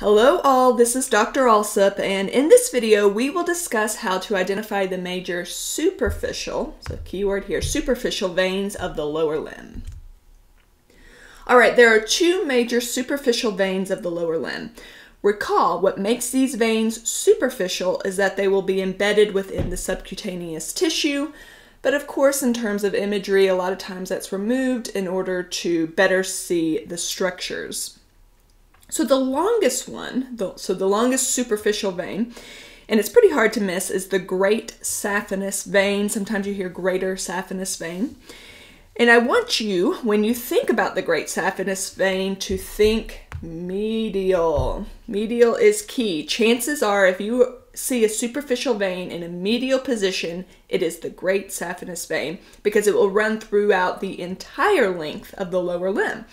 Hello all, this is Dr. Alsup and in this video we will discuss how to identify the major superficial, so keyword here, superficial veins of the lower limb. Alright, there are two major superficial veins of the lower limb. Recall, what makes these veins superficial is that they will be embedded within the subcutaneous tissue, but of course in terms of imagery a lot of times that's removed in order to better see the structures. So the longest one, the, so the longest superficial vein, and it's pretty hard to miss, is the great saphenous vein. Sometimes you hear greater saphenous vein. And I want you, when you think about the great saphenous vein, to think medial. Medial is key. Chances are, if you see a superficial vein in a medial position, it is the great saphenous vein because it will run throughout the entire length of the lower limb.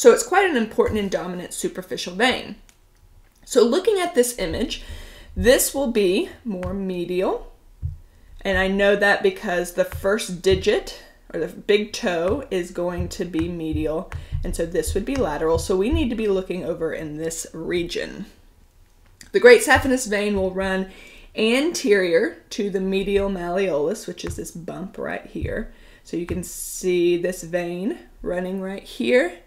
So it's quite an important and dominant superficial vein. So looking at this image, this will be more medial. And I know that because the first digit or the big toe is going to be medial. And so this would be lateral. So we need to be looking over in this region. The great saphenous vein will run anterior to the medial malleolus, which is this bump right here. So you can see this vein running right here.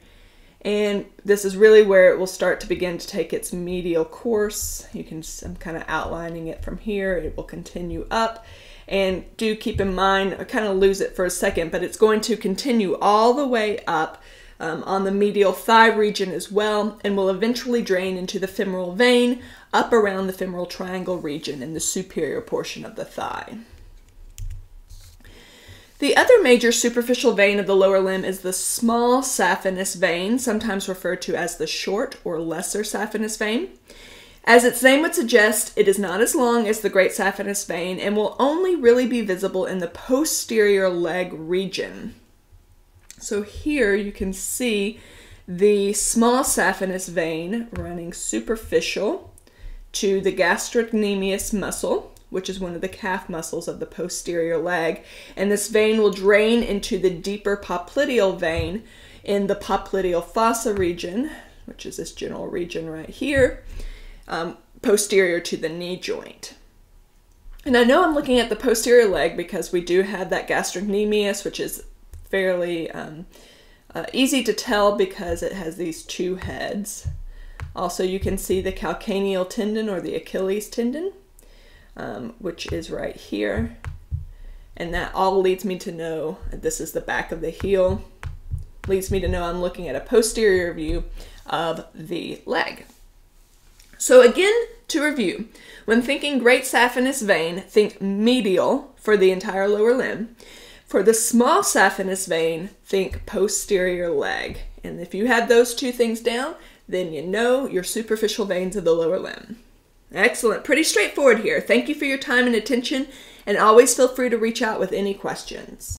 And this is really where it will start to begin to take its medial course. You can, I'm kind of outlining it from here. It will continue up. And do keep in mind, I kind of lose it for a second, but it's going to continue all the way up um, on the medial thigh region as well, and will eventually drain into the femoral vein up around the femoral triangle region in the superior portion of the thigh. The other major superficial vein of the lower limb is the small saphenous vein, sometimes referred to as the short or lesser saphenous vein. As its name would suggest, it is not as long as the great saphenous vein and will only really be visible in the posterior leg region. So here you can see the small saphenous vein running superficial to the gastrocnemius muscle which is one of the calf muscles of the posterior leg. And this vein will drain into the deeper popliteal vein in the popliteal fossa region, which is this general region right here, um, posterior to the knee joint. And I know I'm looking at the posterior leg because we do have that gastrocnemius, which is fairly um, uh, easy to tell because it has these two heads. Also, you can see the calcaneal tendon or the Achilles tendon um, which is right here. And that all leads me to know this is the back of the heel. Leads me to know I'm looking at a posterior view of the leg. So again, to review, when thinking great saphenous vein, think medial for the entire lower limb. For the small saphenous vein, think posterior leg. And if you have those two things down, then you know your superficial veins of the lower limb. Excellent. Pretty straightforward here. Thank you for your time and attention, and always feel free to reach out with any questions.